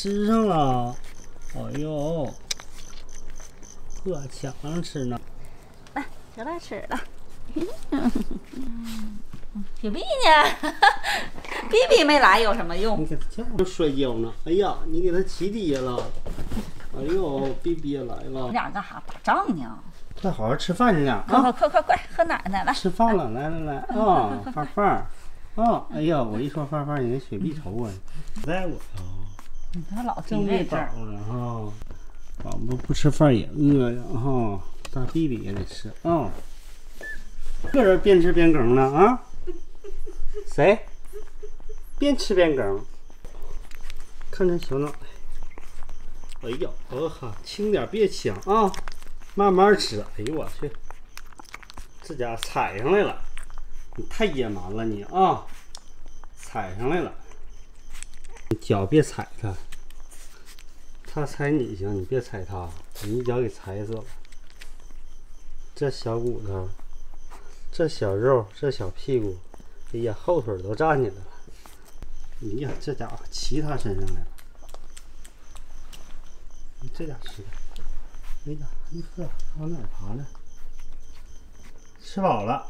吃上了。哎呦，呵，抢着吃呢。来，就来吃了。比比呢？比比没来有什么用？你给他叫着摔跤呢。哎呀，你给他骑地下了。哎呦，比比也来了你。俩干啥打仗呢？快好好吃饭，你俩快啊！快快快快，喝奶奶来！吃饭了，来来来啊，饭饭啊！哎呀，我一说饭饭，你那雪碧头啊，在我呀。你看老正喂饱提这阵儿，了哈，宝宝不吃饭也饿呀哈，大弟弟也得吃啊。个人边吃边梗呢啊？谁？边吃边梗？看这小脑袋，哎呀，呃哈，轻点别抢啊，慢慢吃。哎呦我去，这家伙踩上来了，你太野蛮了你啊！踩上来了。你脚别踩它，它踩你行，你别踩他，你一脚给踩死了。这小骨头，这小肉，这小屁股，哎呀，后腿都站起来了。哎呀，这家伙骑他身上来了。你这家吃的，哎呀，你呵，往哪儿爬呢？吃饱了，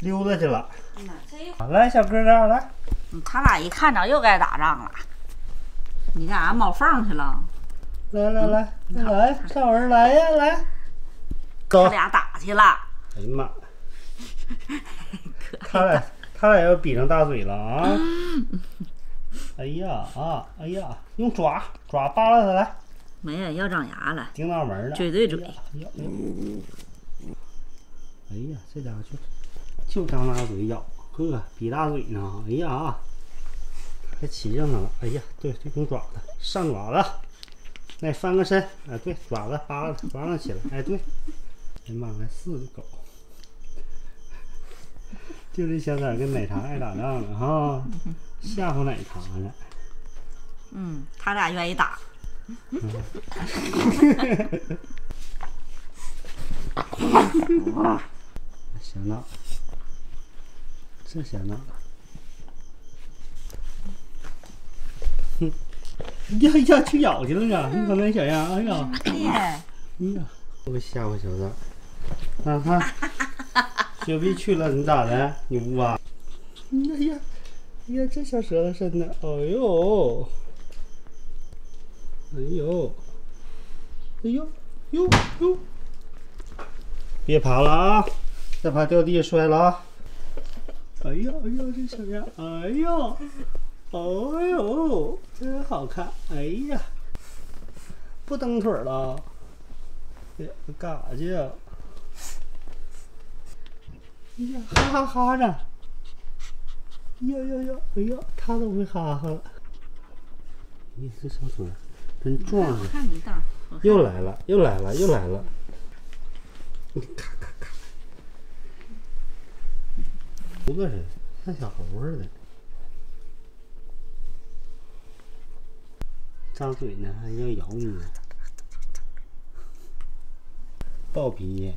溜达去了。来，小哥哥，来。他俩一看着又该打仗了。你干啥冒缝去了？来来来，来，少儿来呀，来，走他。俩打去了。哎呀妈！他俩他俩要比上大嘴了啊！哎呀啊！哎呀，用爪爪扒拉他来，没有，要长牙了。顶脑门了。嘴对嘴哎呀这家伙就就张大嘴咬，呵，比大嘴呢。哎呀啊！还骑上它了。哎呀，对，这种爪子，上爪子，来翻个身，哎，对，爪子扒拉，扒拉起来，哎，对。哎妈，来四个狗。就这小崽跟奶茶爱打仗了哈，吓唬奶茶呢。嗯，他俩愿意打。小脑袋，这小脑袋，哼，呀呀，去咬去了呢！你看那小样，哎呀，耶，哎呀，我吓唬小崽儿。啊哈，雪碧去了，你咋的？你不啊！哎呀，哎呀，这小舌头伸的，哎呦，哎呦，哎呦，呦呦，别爬了啊！再爬掉地下摔了啊！哎呀哎呀，这小样，哎呦，哎呦，真好看！哎呀，不蹬腿了。哎，干啥去呀？哎呀，哈哈哈呢！呀呀呀！哎呀，他都会哈哈了。你，这小腿真壮啊！又来了，又来了，又来了！你咔咔咔，猴子似的，像小猴似的，张嘴呢，还要咬你呢，暴脾气。